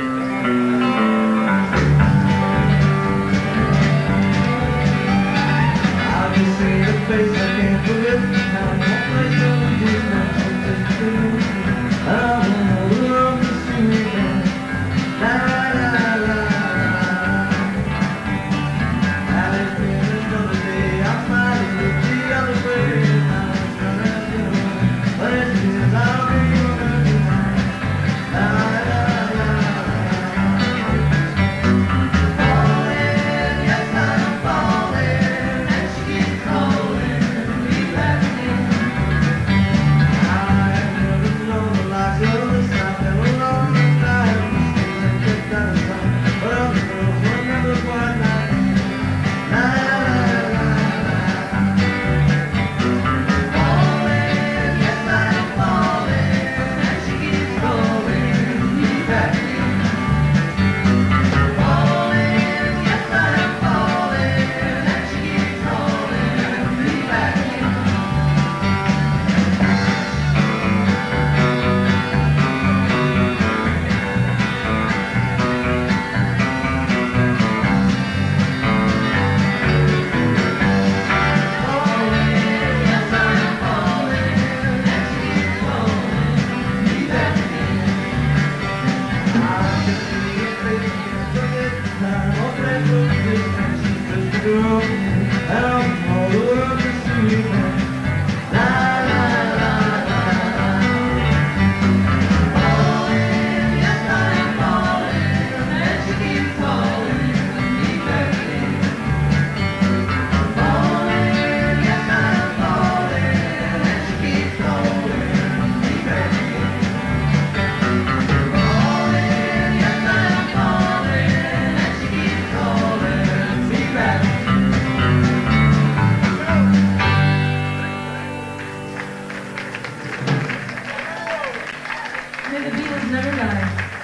I just see the face, I can't believe Girl. never die.